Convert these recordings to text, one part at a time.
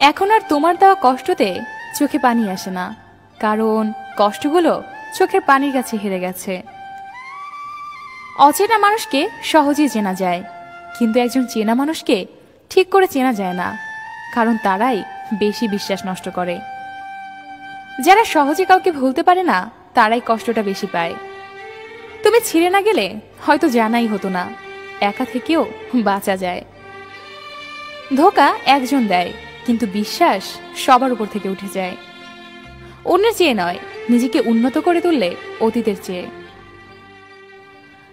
এখন আর তোমার দেওয়া কষ্টতে চোখে পানি আসে না, কারণ কষ্টগুলো চোখের পানির কাছে হেরে গেছে। অচেনা মানুষকে সহজেই চেনা যায়, কিন্তু একজন চেনা মানুষকে ঠিক করে চেনা যায় না, কারণ তারাই বেশি বিশ্বাস নষ্ট করে। যারা সহজে কাউকে ভুলতে পারে না, তারাই কষ্টটা বেশি পায়। তুমি ছিঁড়ে না গেলে হয়তো জানাই হতো না, একা থেকেও বাঁচা যায়। ধোকা একজন দেয় কিন্তু বিশ্বাস সবার উপর থেকে উঠে যায়। অন্যের চেয়ে নয়, নিজেকে উন্নত করে তুললে অতীতের চেয়ে।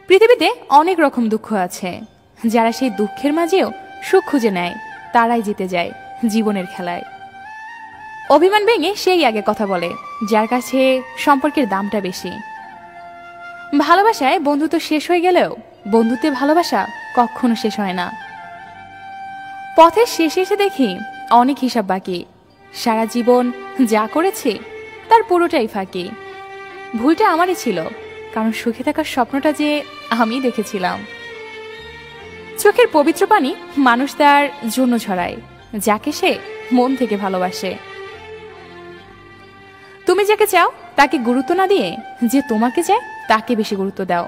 পৃথিবীতে অনেক রকম দুঃখ আছে। যারা সেই দুঃখের মাঝেও সুখ খুঁজে নেয়, তারাই জিতে যায় জীবনের খেলায়। অভিমান ভেঙে সেই আগে কথা বলে, যার কাছে সম্পর্কের দামটা বেশি। ভালোবাসায় বন্ধুত্ব শেষ হয়ে গেলেও বন্ধুত্বে ভালোবাসা কখনো শেষ হয় না। পথের শেষে এসে দেখি অনেক হিসাব বাকি। সারা জীবন যা করেছি, তার পুরোটাই ফাঁকি। ভুলটা আমারই ছিল, কারণ সুখে থাকার স্বপ্নটা যে আমি দেখেছিলাম। চোখের পবিত্র পানি মানুষ তার জন্য ছড়ায়, যাকে সে মন থেকে ভালোবাসে। তুমি যাকে চাও, তাকে গুরুত্ব না দিয়ে যে তোমাকে চায়, তাকে বেশি গুরুত্ব দাও।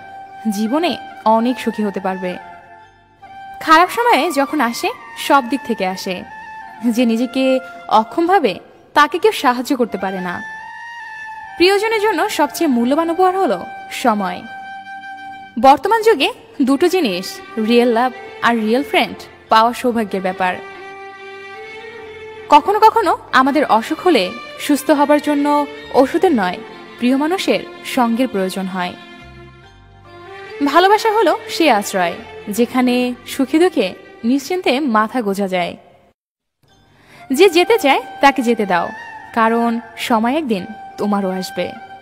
জীবনে অনেক সুখী হতে পারবে। খারাপ সময়ে যখন আসে, সব দিক থেকে আসে। যে নিজেকে অক্ষম ভাবে তাকে কেউ সাহায্য করতে পারে না। প্রিয়জনের জন্য সবচেয়ে মূল্যবান উপহার হলো সময়। বর্তমান যুগে দুটো জিনিস রিয়েল লাভ আর রিয়েল ফ্রেন্ড পাওয়া সৌভাগ্যের ব্যাপার। কখনো কখনো আমাদের অসুখ হলে সুস্থ হবার জন্য ওষুধের নয়, প্রিয় মানুষের সঙ্গের প্রয়োজন হয়। ভালোবাসা হলো সে আশ্রয়, যেখানে সুখী দুঃখে নিশ্চিন্তে মাথা গোজা যায়। যে যেতে চায় তাকে যেতে দাও। কারণ সময় একদিন তোমারও আসবে।